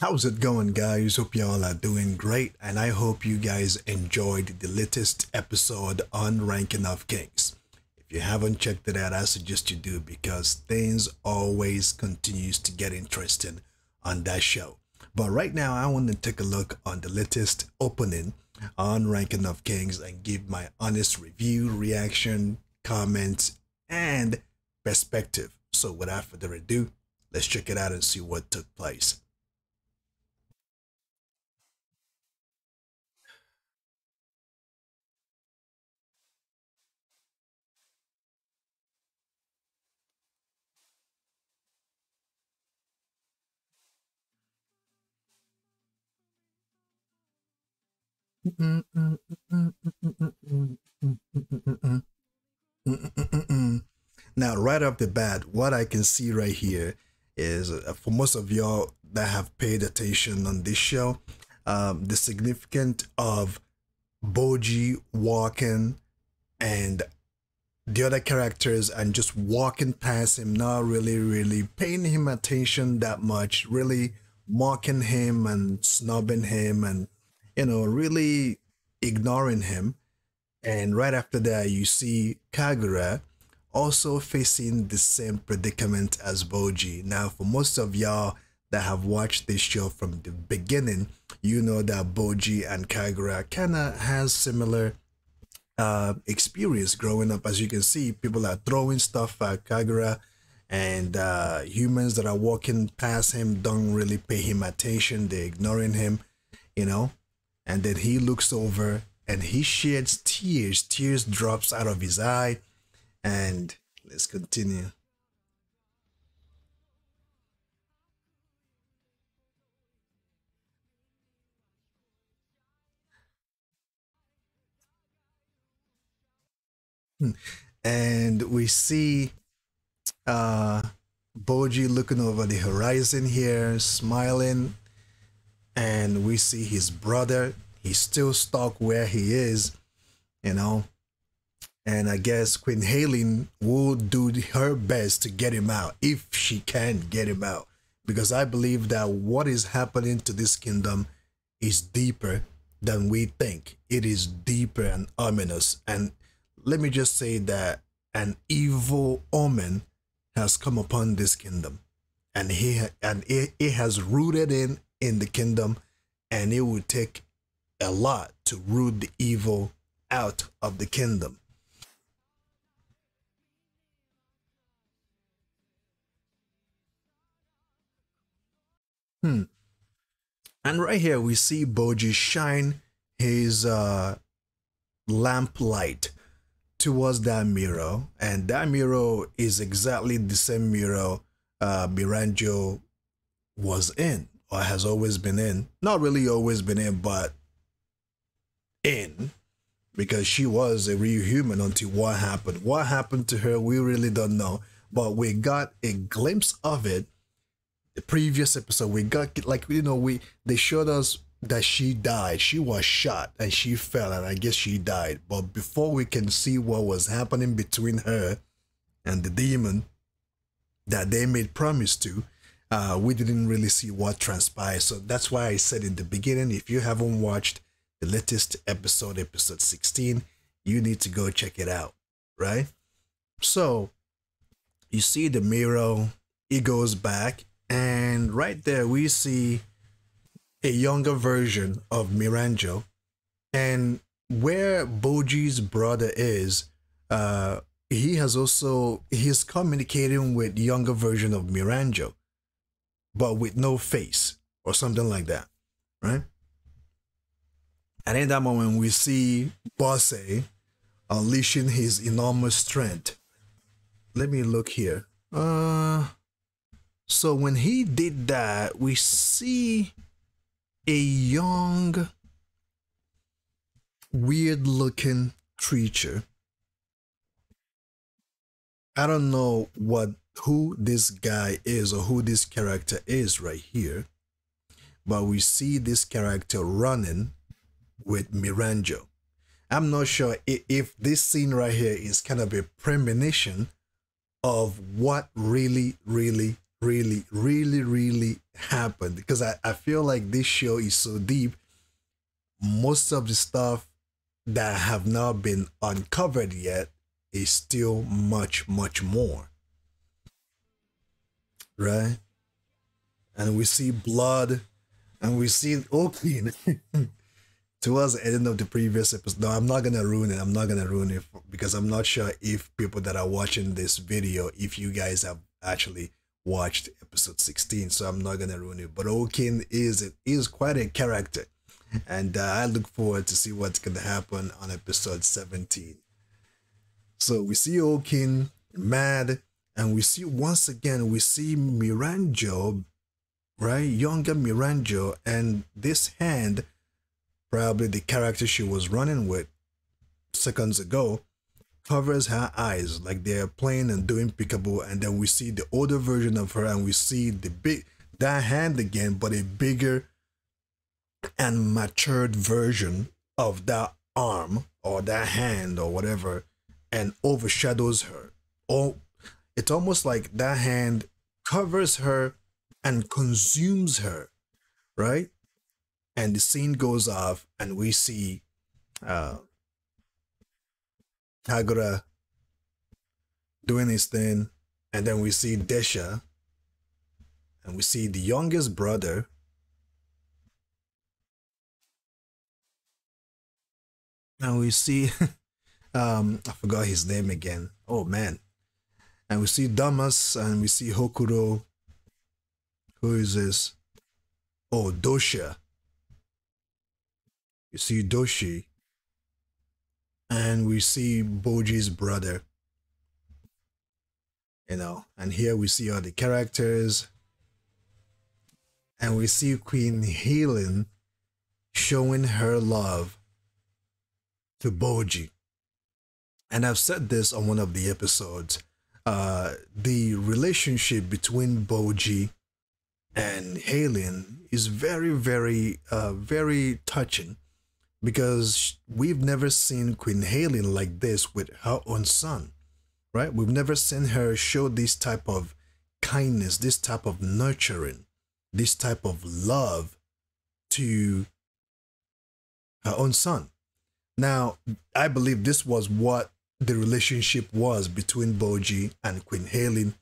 How's it going, guys? Hope y'all are doing great, and I hope you guys enjoyed the latest episode on Ranking of Kings. If you haven't checked it out, I suggest you do because things always continues to get interesting on that show. But right now, I want to take a look on the latest opening on Ranking of Kings and give my honest review, reaction, comments, and perspective. So, without further ado, let's check it out and see what took place. Now, right off the bat, what I can see right here is uh, for most of y'all that have paid attention on this show, um, the significance of Bojji walking and the other characters and just walking past him, not really, really paying him attention that much, really mocking him and snubbing him and you know, really ignoring him. And right after that, you see Kagura also facing the same predicament as Bojji. Now, for most of y'all that have watched this show from the beginning, you know that Bojji and Kagura kind of has similar uh, experience growing up. As you can see, people are throwing stuff at Kagura and uh, humans that are walking past him don't really pay him attention. They're ignoring him, you know. And then he looks over and he sheds tears. Tears drops out of his eye. And let's continue. Hmm. And we see uh Bojji looking over the horizon here, smiling and we see his brother. He's still stuck where he is, you know. And I guess Queen Helen will do her best to get him out if she can get him out. Because I believe that what is happening to this kingdom is deeper than we think. It is deeper and ominous. And let me just say that an evil omen has come upon this kingdom. And he and it, it has rooted in in the kingdom, and it would take a lot to root the evil out of the kingdom. Hmm. And right here we see Bojji shine his uh, lamp light towards that mirror, and that mirror is exactly the same mirror uh, Miranjo was in or has always been in. Not really always been in, but in because she was a real human until what happened. What happened to her, we really don't know. But we got a glimpse of it. The previous episode, we got like you know, we they showed us that she died. She was shot and she fell, and I guess she died. But before we can see what was happening between her and the demon that they made promise to, uh, we didn't really see what transpired. So that's why I said in the beginning, if you haven't watched the latest episode, episode 16, you need to go check it out, right? So you see the mirror, it goes back, and right there we see a younger version of Miranjo. And where Bojji's brother is, uh, he has also he's communicating with younger version of Miranjo but with no face or something like that, right? And in that moment, we see Bosse unleashing his enormous strength. Let me look here. Uh, so when he did that, we see a young, weird looking creature. I don't know what who this guy is or who this character is right here. But we see this character running with Miranjo. I'm not sure if this scene right here is kind of a premonition of what really, really, really, really, really happened because I, I feel like this show is so deep. Most of the stuff that have not been uncovered yet is still much, much more. Right? And we see blood and we see Oakley towards the end of the previous episode. No, I'm not gonna ruin it. I'm not gonna ruin it because I'm not sure if people that are watching this video, if you guys have actually watched episode 16, so I'm not gonna ruin it. But Oaken is is quite a character, and uh, I look forward to see what's gonna happen on episode 17. So we see Oaken mad, and we see once again we see Miranjo, right, younger Miranjo, and this hand, probably the character she was running with seconds ago, covers her eyes like they're playing and doing peekaboo. And then we see the older version of her and we see the big that hand again but a bigger and matured version of that arm or that hand or whatever and overshadows her. Or it's almost like that hand covers her and consumes her right and the scene goes off and we see uh Kagura doing his thing, and then we see Desha, and we see the youngest brother. And we see, um, I forgot his name again. Oh man. And we see Damas and we see Hokuro. Who is this? Oh, Dosha. You see Doshi and we see Bojji's brother. You know, and here we see all the characters, and we see Queen Helen showing her love to Bojji. And I've said this on one of the episodes. Uh, the relationship between Bojji and Helen is very, very, uh, very touching because we've never seen Queen Helen like this with her own son, right? We've never seen her show this type of kindness, this type of nurturing, this type of love to her own son. Now, I believe this was what the relationship was between Bojji and Queen Helen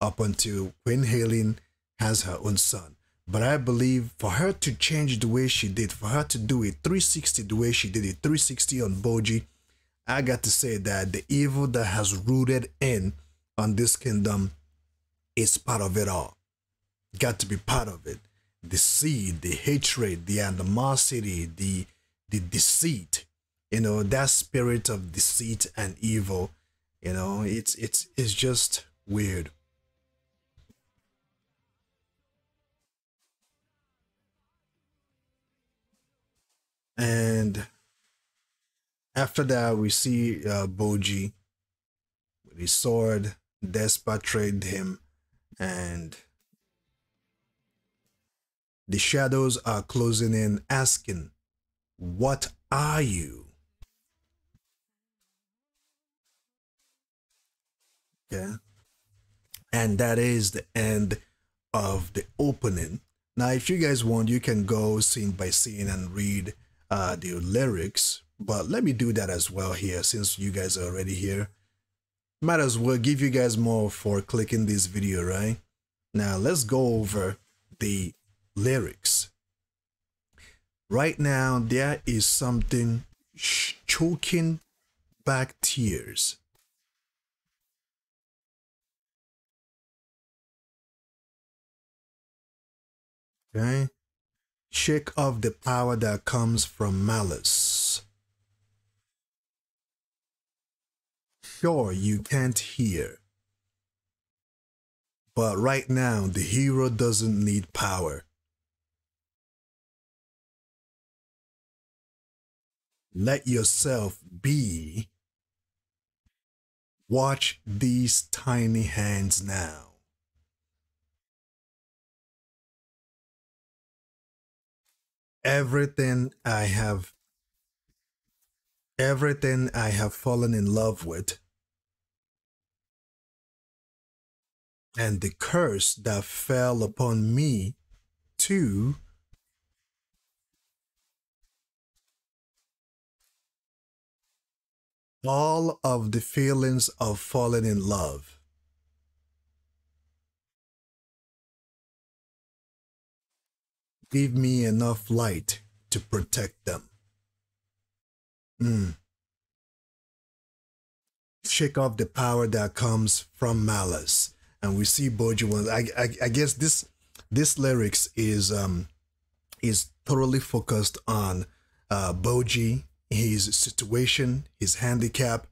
up until Queen Helen has her own son. But I believe for her to change the way she did, for her to do it 360 the way she did it, 360 on Bojji, I got to say that the evil that has rooted in on this kingdom is part of it all. Got to be part of it. The seed, the hatred, the animosity, the the deceit, you know, that spirit of deceit and evil, you know, it's it's it's just weird. And after that, we see uh, Bojji with his sword. Despa trained him, and the shadows are closing in, asking, What are you? Yeah. And that is the end of the opening. Now, if you guys want, you can go scene by scene and read uh, the lyrics, but let me do that as well here since you guys are already here. Might as well give you guys more for clicking this video, right? Now let's go over the lyrics. Right now, there is something choking back tears. Okay. Shake off the power that comes from malice. Sure, you can't hear. But right now, the hero doesn't need power. Let yourself be. Watch these tiny hands now. Everything I have everything I have fallen in love with and the curse that fell upon me too all of the feelings of falling in love. Give me enough light to protect them. Mm. Shake off the power that comes from malice. And we see Bojji. I, I, I guess this this lyrics is um is totally focused on uh Bojji his situation, his handicap,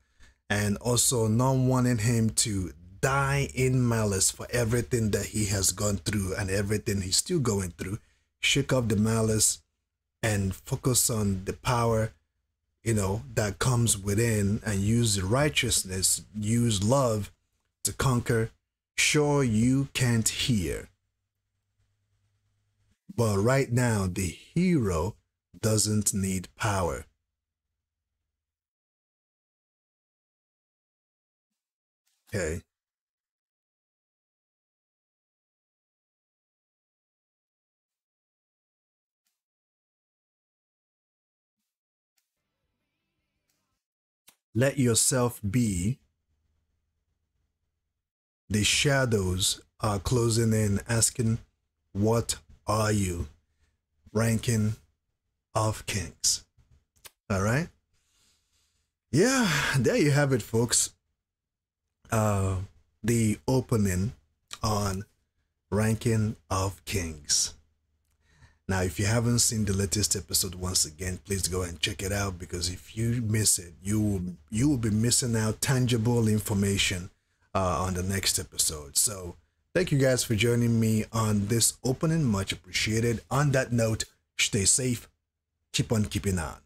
and also not wanting him to die in malice for everything that he has gone through and everything he's still going through. Shake off the malice and focus on the power, you know, that comes within and use righteousness, use love to conquer. Sure, you can't hear. But right now, the hero doesn't need power. Okay. Let yourself be. The shadows are closing in, asking, What are you? Ranking of kings. All right. Yeah, there you have it, folks uh, the opening on Ranking of Kings. Now, if you haven't seen the latest episode, once again, please go and check it out because if you miss it, you will you will be missing out tangible information uh, on the next episode. So, thank you guys for joining me on this opening. Much appreciated. On that note, stay safe, keep on keeping on.